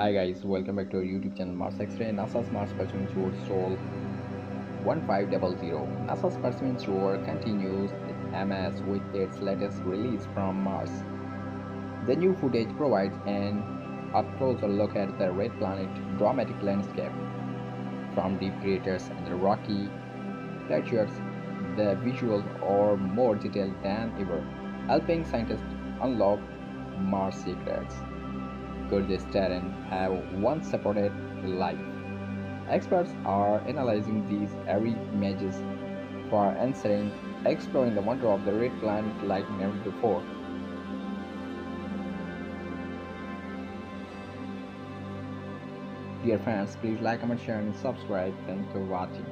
Hi guys, welcome back to our YouTube channel Mars X-ray. NASA's Mars Perseverance rover Sol 1500. NASA's Perseverance rover continues its MS with its latest release from Mars. The new footage provides an up closer look at the red planet dramatic landscape. From deep craters and the rocky plateaus, the visuals are more detailed than ever, helping scientists unlock Mars secrets. This terrain have once supported life? Experts are analyzing these airy images for answering, exploring the wonder of the red planet like never before. Dear friends, please like, comment, share, and subscribe. Thanks for watching.